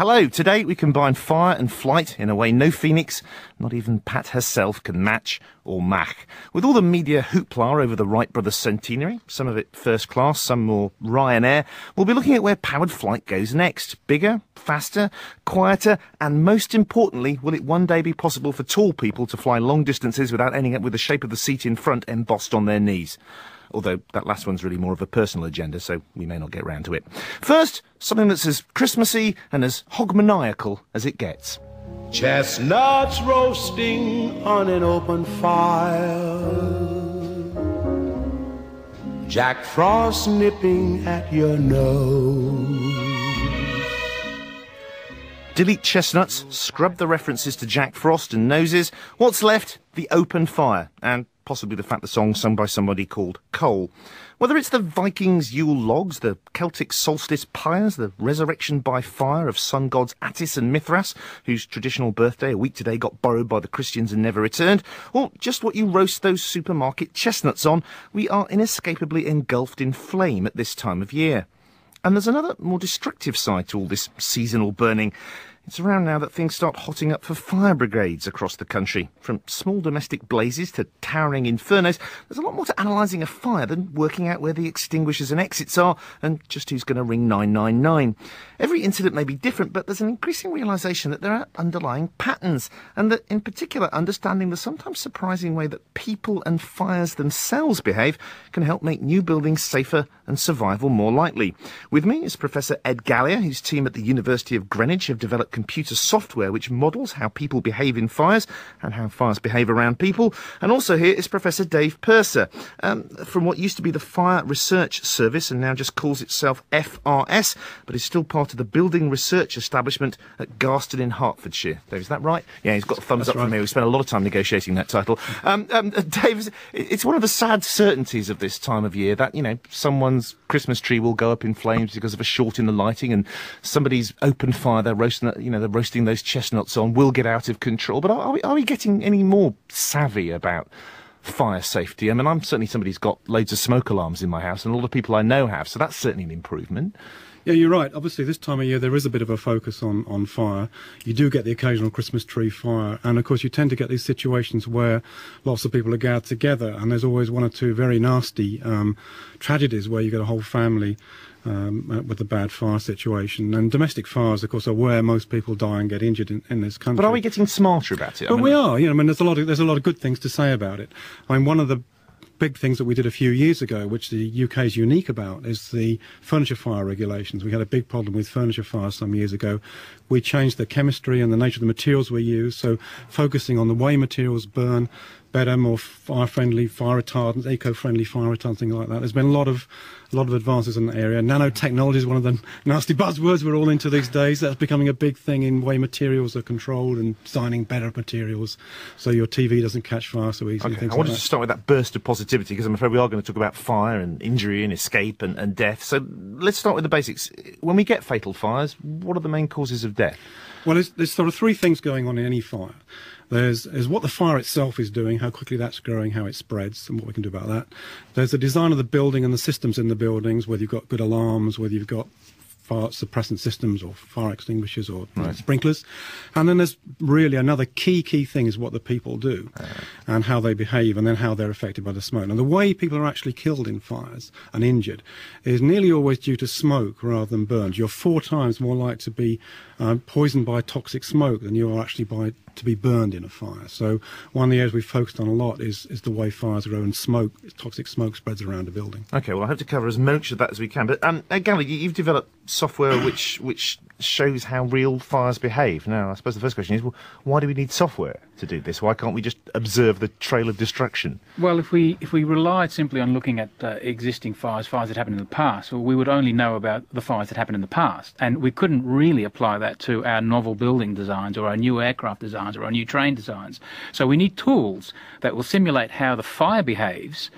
Hello. Today we combine fire and flight in a way no phoenix, not even Pat herself, can match or mac. With all the media hoopla over the Wright brothers centenary, some of it first class, some more Ryanair, we'll be looking at where powered flight goes next. Bigger, faster, quieter, and most importantly, will it one day be possible for tall people to fly long distances without ending up with the shape of the seat in front embossed on their knees? Although that last one's really more of a personal agenda, so we may not get round to it. First, something that's as Christmassy and as hogmaniacal as it gets. Chestnuts roasting on an open fire. Jack Frost nipping at your nose. Delete chestnuts, scrub the references to Jack Frost and noses. What's left? The open fire. And possibly the fact the song's sung by somebody called Cole. Whether it's the Vikings' Yule logs, the Celtic solstice pyres, the resurrection by fire of sun gods Attis and Mithras, whose traditional birthday a week today got borrowed by the Christians and never returned, or just what you roast those supermarket chestnuts on, we are inescapably engulfed in flame at this time of year. And there's another more destructive side to all this seasonal burning. It's around now that things start hotting up for fire brigades across the country. From small domestic blazes to towering infernos, there's a lot more to analysing a fire than working out where the extinguishers and exits are and just who's going to ring 999. Every incident may be different, but there's an increasing realisation that there are underlying patterns, and that in particular, understanding the sometimes surprising way that people and fires themselves behave can help make new buildings safer and survival more likely. With me is Professor Ed Galea, whose team at the University of Greenwich have developed computer software which models how people behave in fires and how fires behave around people. And also here is Professor Dave Purser um, from what used to be the Fire Research Service and now just calls itself FRS, but is still part of the Building Research Establishment at Garston in Hertfordshire. Dave, is that right? Yeah, he's got a thumbs That's up right. from me. We spent a lot of time negotiating that title. Um, um, Dave, it's one of the sad certainties of this time of year that, you know, someone's Christmas tree will go up in flames because of a short in the lighting and somebody's open fire they're roasting, you know, they're roasting those chestnuts on will get out of control. But are, are, we, are we getting any more savvy about fire safety? I mean, I'm certainly somebody who's got loads of smoke alarms in my house and a lot of people I know have, so that's certainly an improvement. Yeah, you're right. Obviously, this time of year there is a bit of a focus on, on fire. You do get the occasional Christmas tree fire, and of course, you tend to get these situations where lots of people are gathered together, and there's always one or two very nasty um, tragedies where you get a whole family um, uh, with a bad fire situation. And domestic fires, of course, are where most people die and get injured in, in this country. But are we getting smarter about it? I But mean- we are. You know, I mean, there's a lot of there's a lot of good things to say about it. I mean, one of the big things that we did a few years ago, which the UK is unique about, is the furniture fire regulations. We had a big problem with furniture fires some years ago. We changed the chemistry and the nature of the materials we use, so focusing on the way materials burn better, more fire-friendly, fire retardant, eco-friendly fire retardant, things like that. There's been a lot of a lot of advances in that area. Nanotechnology is one of the nasty buzzwords we're all into these days. That's becoming a big thing in way materials are controlled and designing better materials so your TV doesn't catch fire so easily. Okay, I like wanted that. to start with that burst of positivity because I'm afraid we are going to talk about fire and injury and escape and, and death. So let's start with the basics. When we get fatal fires, what are the main causes of death? Well, there's, there's sort of three things going on in any fire. There's, there's what the fire itself is doing, how quickly that's growing, how it spreads, and what we can do about that. There's the design of the building and the systems in the buildings, whether you've got good alarms, whether you've got fire suppressant systems or fire extinguishers or sprinklers. And then there's really another key, key thing is what the people do and how they behave and then how they're affected by the smoke. And the way people are actually killed in fires and injured is nearly always due to smoke rather than burns. You're four times more likely to be um, poisoned by toxic smoke than you are actually by to be burned in a fire. So one of the areas we've focused on a lot is, is the way fires grow and smoke, toxic smoke spreads around a building. Okay, well, I hope to cover as much of that as we can. But um, uh, Galea, you- you've developed software which which shows how real fires behave. Now, I suppose the first question is, well, why do we need software to do this? Why can't we just observe the trail of destruction? Well, if we if we relied simply on looking at uh, existing fires, fires that happened in the past, well, we would only know about the fires that happened in the past, and we couldn't really apply that to our novel building designs or our new aircraft designs or our new train designs. So we need tools that will simulate how the fire behaves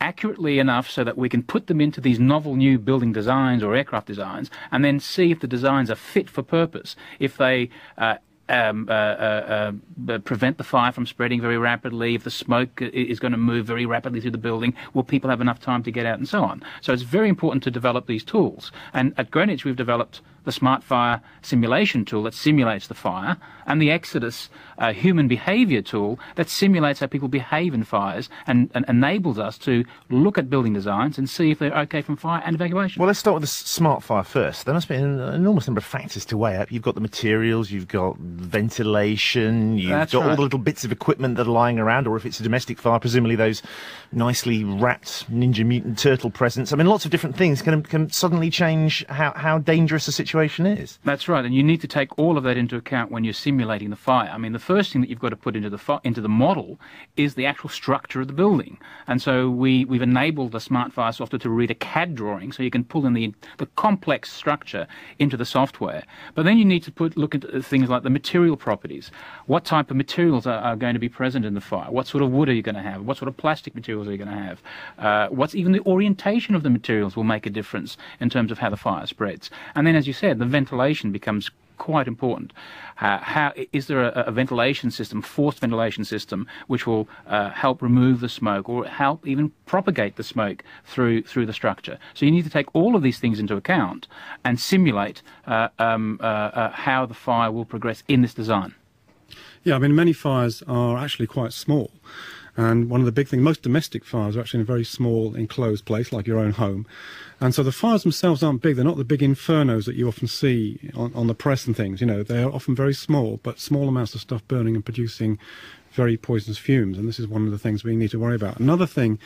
accurately enough so that we can put them into these novel new building designs or aircraft designs and then see if the designs are fit for purpose, if they uh, um, uh, uh, uh, prevent the fire from spreading very rapidly, if the smoke is going to move very rapidly through the building, will people have enough time to get out and so on. So it's very important to develop these tools. And at Greenwich, we've developed the SMARTFIRE simulation tool that simulates the fire, and the Exodus uh, human behaviour tool that simulates how people behave in fires and, and enables us to look at building designs and see if they're okay from fire and evacuation. Well, let's start with the smart fire first. There must be an enormous number of factors to weigh up. You've got the materials, you've got ventilation, you've That's got all right. the little bits of equipment that are lying around, or if it's a domestic fire, presumably those nicely wrapped Ninja Mutant Turtle presents. I mean, lots of different things can, can suddenly change how, how dangerous a situation is. That's right, and you need to take all of that into account when you're simulating the fire. I mean, the first thing that you've got to put into the into the model is the actual structure of the building, and so we we've enabled the SMARTFIRE software to read a CAD drawing, so you can pull in the the complex structure into the software. But then you need to put look at things like the material properties. What type of materials are, are going to be present in the fire? What sort of wood are you going to have? What sort of plastic materials are you going to have? Uh, what's even the orientation of the materials will make a difference in terms of how the fire spreads. And then, as you said, the ventilation becomes quite important. Uh, how is there a, a ventilation system, forced ventilation system, which will uh, help remove the smoke or help even propagate the smoke through through the structure? So you need to take all of these things into account and simulate uh, um, uh, uh, how the fire will progress in this design. Yeah, I mean, many fires are actually quite small. And one of the big things, most domestic fires are actually in a very small enclosed place, like your own home. And so the fires themselves aren't big. They're not the big infernos that you often see on, on the press and things. You know, they're often very small, but small amounts of stuff burning and producing very poisonous fumes. And this is one of the things we need to worry about. Another thing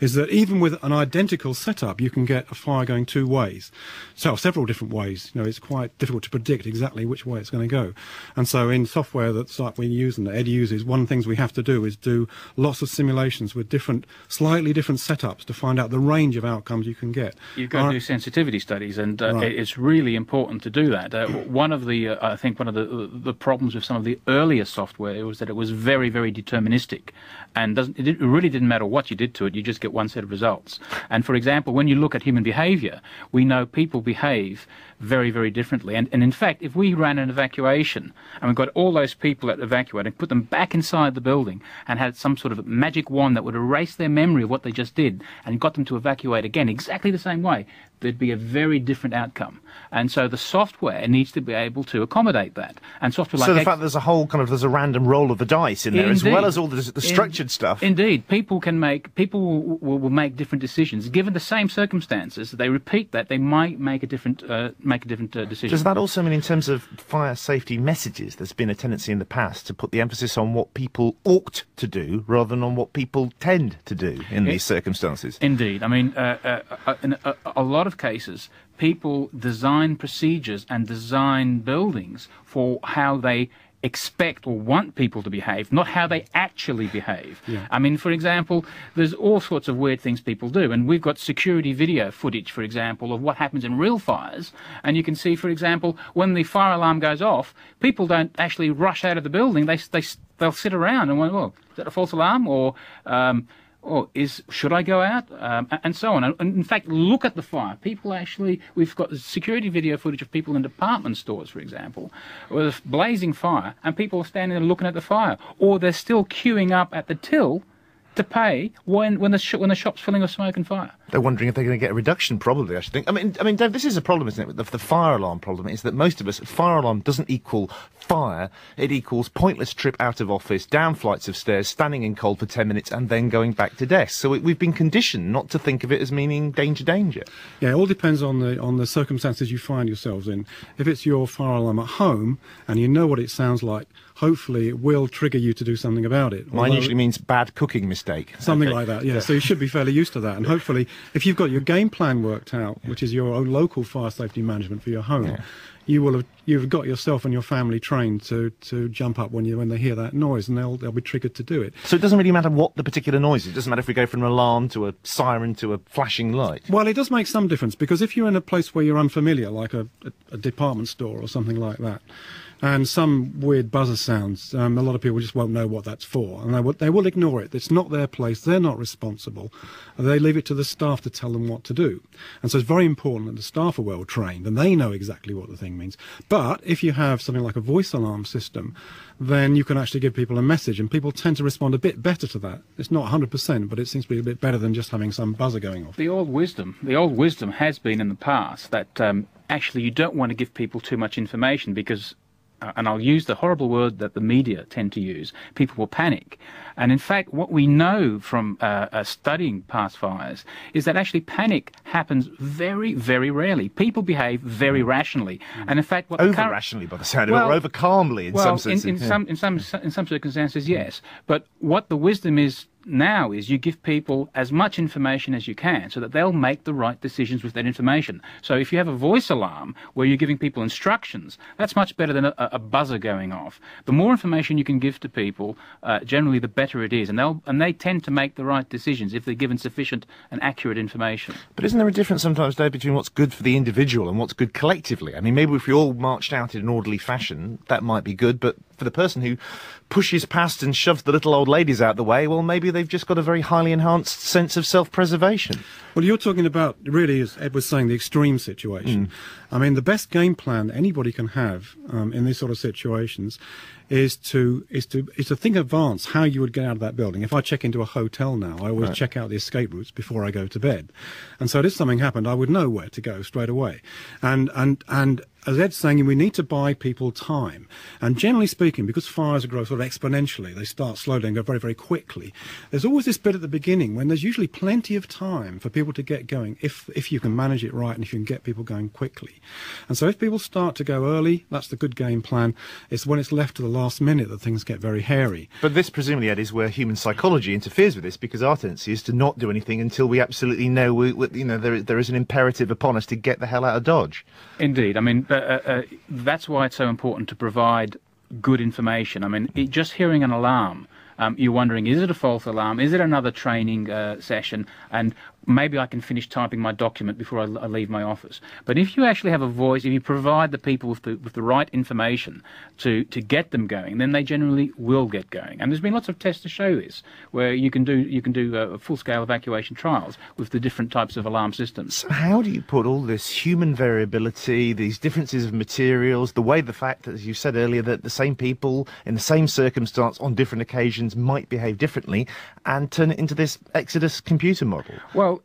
is that even with an identical setup, you can get a fire going two ways. So several different ways. You know, it's quite difficult to predict exactly which way it's going to go. And so in software that's like we use and that Ed uses, one of the things we have to do is do lots of simulations with different, slightly different setups to find out the range of outcomes you can get. You've got Our- to do sensitivity studies, and uh, Right. it's really important to do that. Uh, one of the, uh, I think, one of the the problems with some of the earlier software was that it was very, very deterministic, and doesn't it really didn't matter what you did to it, you just get one set of results. And for example, when you look at human behaviour, we know people behave very, very differently. And, and in fact, if we ran an evacuation and we got all those people that evacuated and put them back inside the building and had some sort of magic wand that would erase their memory of what they just did and got them to evacuate again exactly the same way, there'd be a very different outcome. And so the software needs to be able to accommodate that. And software so like the X- fact there's a whole kind of there's a random roll of the dice in there, as well as all the, the In- structured stuff. Indeed, people can make people will, will, will make different decisions given the same circumstances. They repeat that they might make a different uh, make a different uh, decision. Does that also mean, in terms of fire safety messages, there's been a tendency in the past to put the emphasis on what people ought to do rather than on what people tend to do in these circumstances? Indeed. I mean, uh, uh, uh, in a, a lot of cases, people design procedures and design buildings for how they expect or want people to behave, not how they actually behave. I mean, for example, there's all sorts of weird things people do, and we've got security video footage, for example, of what happens in real fires, and you can see, for example, when the fire alarm goes off, people don't actually rush out of the building. They they they'll sit around and wonder, well, is that a false alarm or um, or is should I go out, um, and so on. And, in fact, look at the fire. People actually, we've got security video footage of people in department stores, for example, with a blazing fire, and people are standing there looking at the fire, or they're still queuing up at the till to pay when when the sh- when the shop's filling with smoke and fire. They're wondering if they're going to get a reduction. Probably, I should think. I mean, I mean, Dave, this is a problem, isn't it? The, the fire alarm problem is that most of us, fire alarm doesn't equal fire. It equals pointless trip out of office, down flights of stairs, standing in cold for ten minutes, and then going back to desk. So we, we've been conditioned not to think of it as meaning danger, danger. Yeah, it all depends on the on the circumstances you find yourselves in. If it's your fire alarm at home and you know what it sounds like, hopefully it will trigger you to do something about it. Mine Although- usually means bad cooking mistake. Something Okay. like that, yeah. So you should be fairly used to that. And hopefully, if you've got your game plan worked out, which is your own local fire safety management for your home, you will have you've got yourself and your family trained to, to jump up when you when they hear that noise, and they'll they'll be triggered to do it. So it doesn't really matter what the particular noise is. It doesn't matter if we go from an alarm to a siren to a flashing light. Well, it does make some difference because if you're in a place where you're unfamiliar, like a, a, a department store or something like that, and some weird buzzer sounds. Um, a lot of people just won't know what that's for, and they will, they will ignore it. It's not their place. They're not responsible. They leave it to the staff to tell them what to do. And so it's very important that the staff are well trained and they know exactly what the thing means. But if you have something like a voice alarm system, then you can actually give people a message, and people tend to respond a bit better to that. It's not 100%, but it seems to be a bit better than just having some buzzer going off. The old wisdom, the old wisdom has been in the past that um, actually you don't want to give people too much information because and I'll use the horrible word that the media tend to use, people will panic. And in fact, what we know from uh, uh, studying past fires is that actually panic happens very, very rarely. People behave very mm. rationally. And in fact, what over current... rationally by the sound of it, or over calmly in well, some sense. In, in, yeah. some, in, some, in some circumstances, yes. But what the wisdom is now is you give people as much information as you can so that they'll make the right decisions with that information. So if you have a voice alarm where you're giving people instructions, that's much better than a, a buzzer going off. The more information you can give to people, uh, generally the better it is, and they'll and they tend to make the right decisions if they're given sufficient and accurate information. But isn't there a difference sometimes, Dave, between what's good for the individual and what's good collectively? I mean, maybe if we all marched out in an orderly fashion, that might be good, but for the person who pushes past and shoves the little old ladies out the way, well, maybe they've just got a very highly enhanced sense of self-preservation. Well, you're talking about really, as Ed was saying, the extreme situation. Mm. I mean, the best game plan anybody can have um, in these sort of situations is to is to is to think advance how you would get out of that building. If I check into a hotel now, I always right. check out the escape routes before I go to bed, and so if something happened, I would know where to go straight away. And and and as Ed's saying, we need to buy people time. And generally speaking, because fires grow sort of exponentially, they start slowly and go very, very quickly. There's always this bit at the beginning when there's usually plenty of time for people to get going if, if you can manage it right and if you can get people going quickly. And so if people start to go early, that's the good game plan. It's when it's left to the last minute that things get very hairy. But this presumably, Ed, is where human psychology interferes with this because our tendency is to not do anything until we absolutely know, we, we, you know, there, there is an imperative upon us to get the hell out of Dodge. Indeed. I mean, uh, uh, that's why it's so important to provide good information. I mean, it, just hearing an alarm, um, you're wondering, is it a false alarm? Is it another training uh, session? And maybe I can finish typing my document before I, I, leave my office. But if you actually have a voice, if you provide the people with the with the right information to to get them going, then they generally will get going. And there's been lots of tests to show this, where you can do you can do uh, full scale evacuation trials with the different types of alarm systems. So how do you put all this human variability, these differences of materials, the way the fact that, as you said earlier, that the same people in the same circumstance on different occasions might behave differently, and turn it into this Exodus computer model? Well,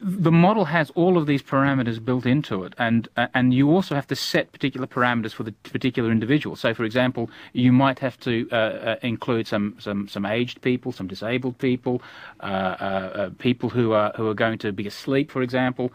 the model has all of these parameters built into it, and uh, and you also have to set particular parameters for the particular individual. So, for example, you might have to uh, uh, include some, some some aged people, some disabled people, uh, uh, uh, people who are who are going to be asleep, for example.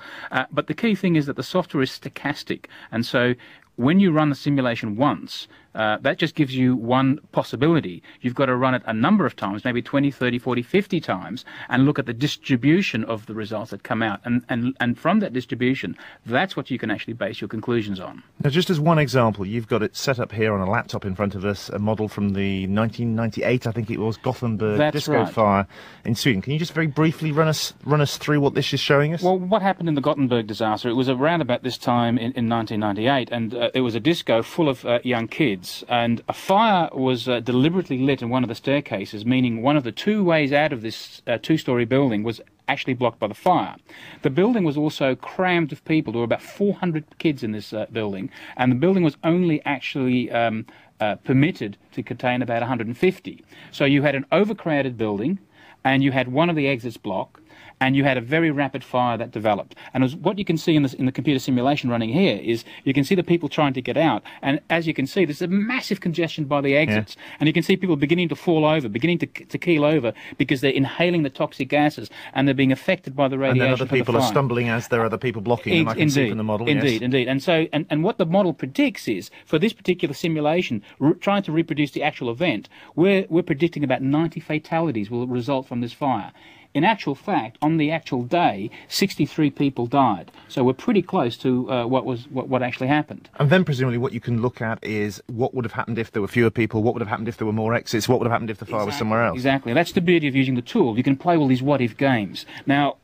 but the key thing is that the software is stochastic, and so when you run the simulation once, uh, that just gives you one possibility. You've got to run it a number of times, maybe 20, 30, 40, 50 times, and look at the distribution of the results that come out. And, and, and from that distribution, that's what you can actually base your conclusions on. Now, just as one example, you've got it set up here on a laptop in front of us, a model from the 1998, I think it was, Gothenburg that's disco right. fire in Sweden. Can you just very briefly run us, run us through what this is showing us? Well, what happened in the Gothenburg disaster, it was around about this time in, in 1998, and uh, it was a disco full of uh, young kids and a fire was uh, deliberately lit in one of the staircases, meaning one of the two ways out of this uh, two story building was actually blocked by the fire. The building was also crammed with people. There were about 400 kids in this uh, building, and the building was only actually um, uh, permitted to contain about 150. So you had an overcrowded building, and you had one of the exits blocked and you had a very rapid fire that developed. And as what you can see in, this, in the computer simulation running here is you can see the people trying to get out, and as you can see, there's a massive congestion by the exits, yeah. and you can see people beginning to fall over, beginning to, to keel over because they're inhaling the toxic gases and they're being affected by the radiation. And then other people the are stumbling as there are other people blocking them. I can indeed, see from the model. Indeed, yes. indeed. And so, and, and what the model predicts is for this particular simulation, trying to reproduce the actual event, we're we're predicting about 90 fatalities will result from this fire. In actual fact, on the actual day, 63 people died. So we're pretty close to uh, what was what, what actually happened. And then presumably what you can look at is what would have happened if there were fewer people, what would have happened if there were more exits, what would have happened if the fire exactly, was somewhere else. Exactly. That's the beauty of using the tool. You can play all these what if games. Now,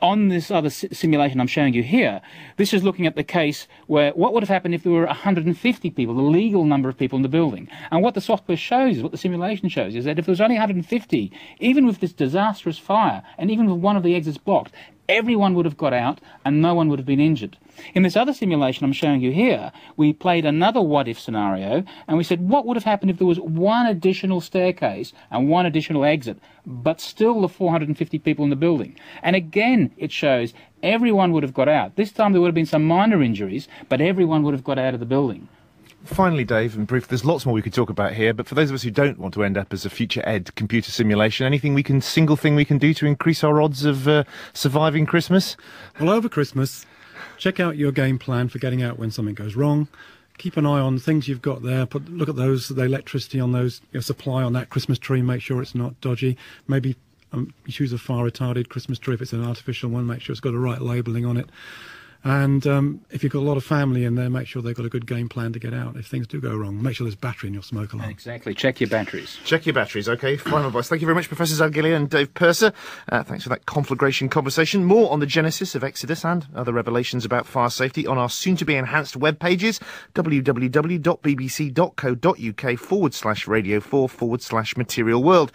on this other simulation I'm showing you here, this is looking at the case where what would have happened if there were 150 people, the legal number of people in the building. And what the software shows, what the simulation shows, is that if there was only 150, even with this disastrous fire, and even with one of the exits blocked, everyone would have got out and no one would have been injured. In this other simulation I'm showing you here, we played another what if scenario and we said what would have happened if there was one additional staircase and one additional exit, but still the 450 people in the building. And again, it shows everyone would have got out. This time there would have been some minor injuries, but everyone would have got out of the building. Finally, Dave, and brief, there's lots more we could talk about here, but for those of us who don't want to end up as a future ed computer simulation, anything we can, single thing we can do to increase our odds of uh, surviving Christmas? Well, over Christmas, check out your game plan for getting out when something goes wrong. Keep an eye on things you've got there. Put look at those the electricity on those your supply on that Christmas tree. Make sure it's not dodgy. Maybe um, choose a fire retarded Christmas tree if it's an artificial one. Make sure it's got the right labelling on it. And um, if you've got a lot of family in there, make sure they've got a good game plan to get out. If things do go wrong, make sure there's battery in your smoke alarm. Exactly. Check your batteries. Check your batteries, okay? Final advice. Thank you very much, Professor Ed Galea and Dave Purser. Uh, thanks for that conflagration conversation. More on the genesis of Exodus and other revelations about fire safety on our soon-to-be enhanced web pages, www.bbc.co.uk forward slash radio 4 forward slash material world.